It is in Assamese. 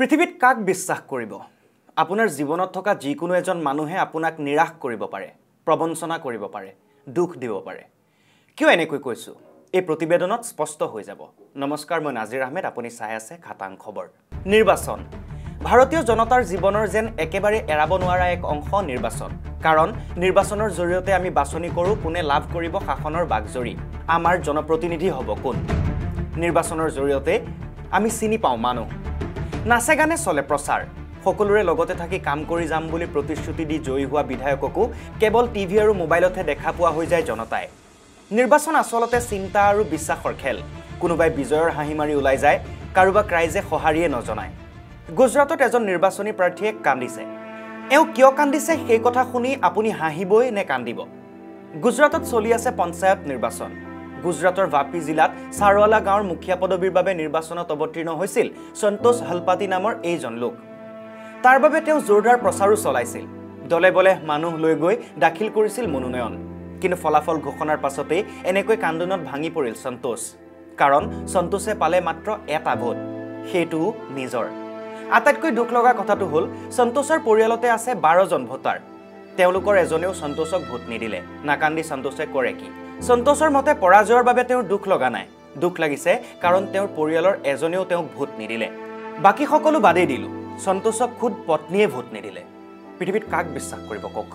পৃথিৱীত কাক বিশ্বাস কৰিব? আপোনাৰ জীৱনত থকা যিকোনো এজন মানুহে আপোনাক নিৰাশ কৰিব পাৰে প্ৰবঞ্চনা কৰিব পাৰে দুখ দিব পাৰে। কিয় এনেকৈ কৈছোঁ? এই প্ৰতিবেদনত স্পষ্ট হৈ যাব। নমস্কাৰ মই নাজিৰ আহমেদ আপুনি চাই আছে খাটাং খবৰ। নিৰ্বাচন। ভাৰতীয় জনতাৰ জীৱনৰ যেন একেবাৰে এৰাব নোৱাৰা এক অংশ নিৰ্বাচন। কাৰণ নিৰ্বাচনৰ জৰিয়তে আমি বাছনি কৰোঁ কোনে লাভ কৰিব শাসনৰ বাগজৰি আমাৰ জনপ্ৰতিনিধি হ'ব কোন? নিৰ্বাচনৰ জৰিয়তে আমি চিনি পাওঁ মানুহ। নাচে গানে চলে প্ৰচাৰ। সকলোৰে লগতে থাকি কাম কৰি যাম বুলি প্ৰতিশ্ৰুতি দি জয়ী হোৱা বিধায়ককো কেৱল টিভি আৰু মোবাইলতহে দেখা পোৱা হৈ যায় জনতাই। নিৰ্বাচন আচলতে চিন্তা আৰু বিশ্বাসৰ খেল। কোনোবাই বিজয়ৰ হাঁহি মাৰি ওলাই যায় কাৰোবাক ৰাইজে সঁহাৰিয়ে নজনায়। গুজৰাটত এজন নিৰ্বাচনী প্ৰাৰ্থীয়ে কান্দিছে। এওঁ কিয় কান্দিছে সেই কথা শুনি আপুনি হাঁহিবই নে কান্দিব? গুজৰাটত চলি আছে পঞ্চায়ত নিৰ্বাচন। গুজৰাটৰ বাপি জিলাত চাৰৱালা গাঁৱৰ মুখীয়া পদবীৰ বাবে নিৰ্বাচনত অৱতীৰ্ণ হৈছিল সন্তোষ হলপাতি নামৰ এইজন লোক। তাৰ বাবে তেওঁ জোৰদাৰ প্ৰচাৰো চলাইছিল। দলে বলে মানুহ লৈ গৈ দাখিল কৰিছিল মনোনয়ন। কিন্তু ফলাফল ঘোষণাৰ পাছতেই এনেকৈ কান্দোনত ভাঙি পৰিল সন্তোষ। কাৰণ সন্তোষে পালে মাত্ৰ এটা ভোট। সেইটোও নিজৰ। আটাইতকৈ দুখ লগা কথাটো হ'ল সন্তোষৰ পৰিয়ালতে আছে বাৰজন ভোটাৰ। তেওঁলোকৰ এজনেও সন্তোষক ভোট নিদিলে। নাকান্দি সন্তোষে কৰে কি? সন্তোষৰ মতে পৰাজয়ৰ বাবে তেওঁৰ দুখ লগা নাই। দুখ লাগিছে কাৰণ তেওঁৰ পৰিয়ালৰ এজনেও তেওঁক ভোট নিদিলে। বাকী সকলো বাদেই দিলোঁ। সন্তোষক খুদ পত্নীয়ে ভোট নিদিলে। পৃথিৱীত কাক বিশ্বাস কৰিব কওক?